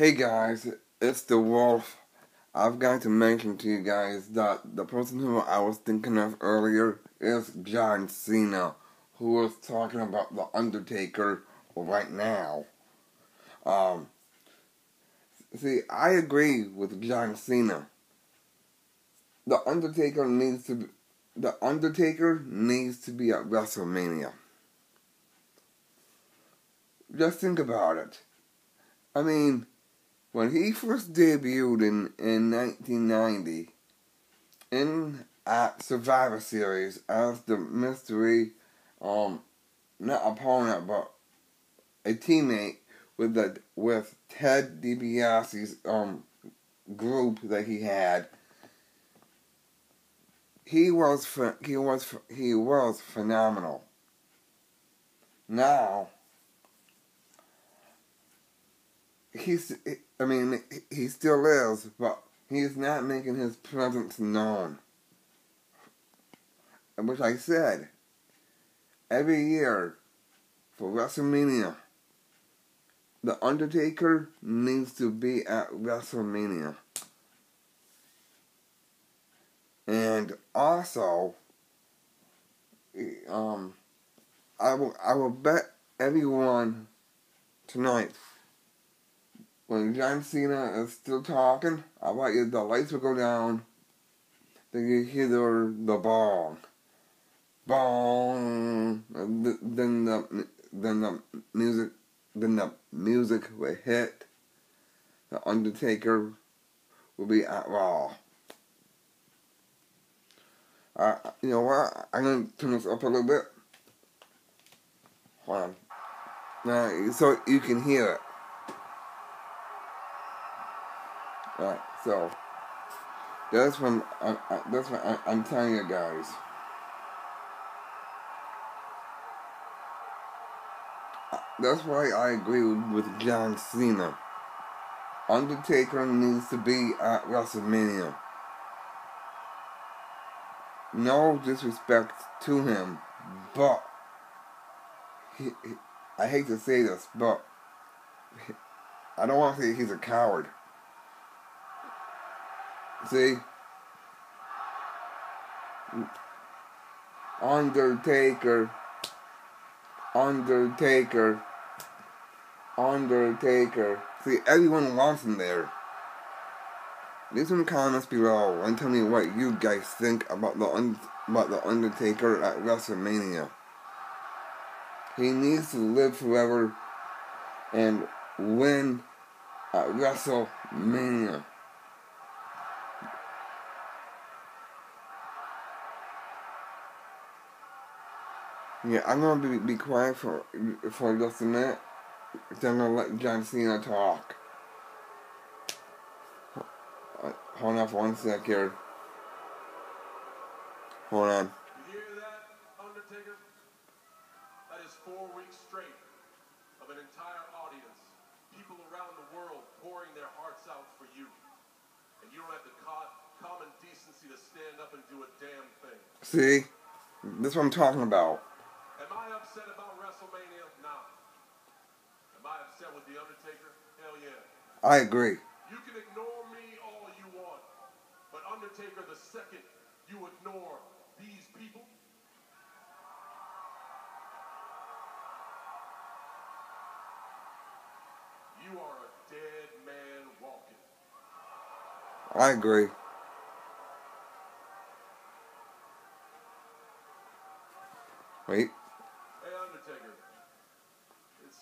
Hey guys, it's the Wolf. I've got to mention to you guys that the person who I was thinking of earlier is John Cena, who was talking about The Undertaker right now. Um, see, I agree with John Cena. The Undertaker needs to be, The Undertaker needs to be at WrestleMania. Just think about it. I mean, when he first debuted in, in 1990 in at Survivor Series as the mystery, um, not opponent, but a teammate with the with Ted DiBiase's um group that he had. He was he was he was phenomenal. Now he's I mean he still is, but he's not making his presence known. Which I said every year for WrestleMania, the Undertaker needs to be at WrestleMania. And also, um, I will I will bet everyone tonight when John Cena is still talking, I want you the lights will go down. Then you hear the the bong, bong. Then the then the music then the music will hit. The Undertaker will be at Raw. Uh, you know what? I'm gonna turn this up a little bit. Hold on. Now, so you can hear it. So that's when I, I, that's what I, I'm telling you guys. That's why I agree with John Cena. Undertaker needs to be at WrestleMania. No disrespect to him, but he, he, I hate to say this, but I don't want to say he's a coward. See? Undertaker. Undertaker. Undertaker. See, everyone wants him there. Leave some comments below and tell me what you guys think about the un- about the Undertaker at WrestleMania. He needs to live forever and win at WrestleMania. Yeah, I'm gonna be, be quiet for for just a minute. Then I'm gonna let John Cena talk. Hold on for one sec here. Hold on. You hear that, Undertaker? That is four weeks straight of an entire audience, people around the world pouring their hearts out for you. And you don't have the common decency to stand up and do a damn thing. See? That's what I'm talking about. Am I upset about WrestleMania? Nah. Am I upset with The Undertaker? Hell yeah. I agree. You can ignore me all you want, but Undertaker, the second you ignore these people, you are a dead man walking. I agree. Wait. Hey, Undertaker. It's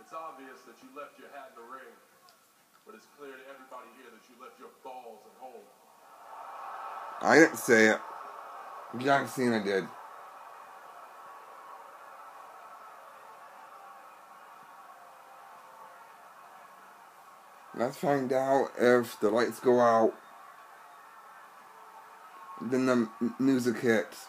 it's obvious that you left your hat in the ring, but it's clear to everybody here that you left your balls at home. I didn't say it. John Cena did. Let's find out if the lights go out. Then the music hits.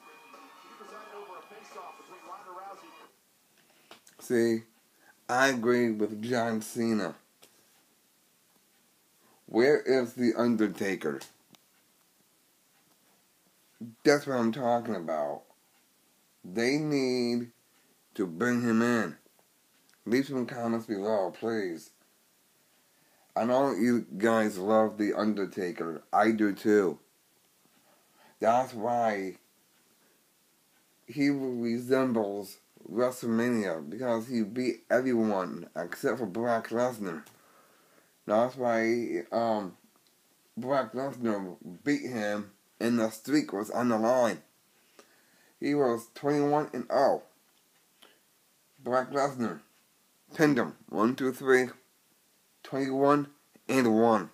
See, I agree with John Cena. Where is The Undertaker? That's what I'm talking about. They need to bring him in. Leave some comments below, please. I know you guys love The Undertaker. I do too. That's why he resembles WrestleMania because he beat everyone except for Brock Lesnar. That's why um, Brock Lesnar beat him and the streak was on the line. He was 21 and 0. Brock Lesnar pinned him 1, 2, 3, 21 and 1.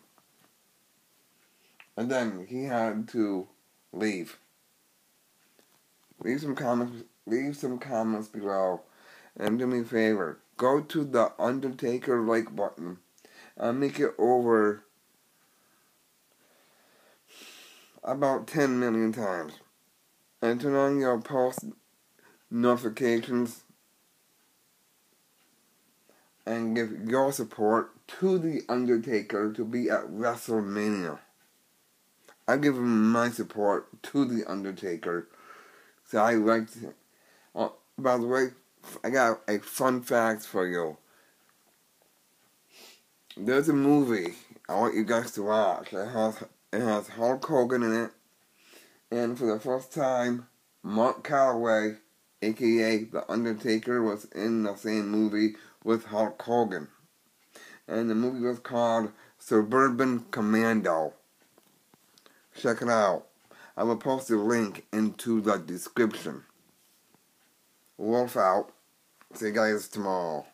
And then he had to leave. Leave some comments leave some comments below and do me a favor. Go to the Undertaker like button and make it over about 10 million times. And turn on your post notifications and give your support to The Undertaker to be at WrestleMania. I give my support to The Undertaker. So I like to, uh, by the way, I got a fun fact for you. There's a movie I want you guys to watch. It has it has Hulk Hogan in it, and for the first time, Mark Calaway, aka The Undertaker, was in the same movie with Hulk Hogan. And the movie was called Suburban Commando. Check it out. I will post the link into the description. Wolf out. See you guys tomorrow.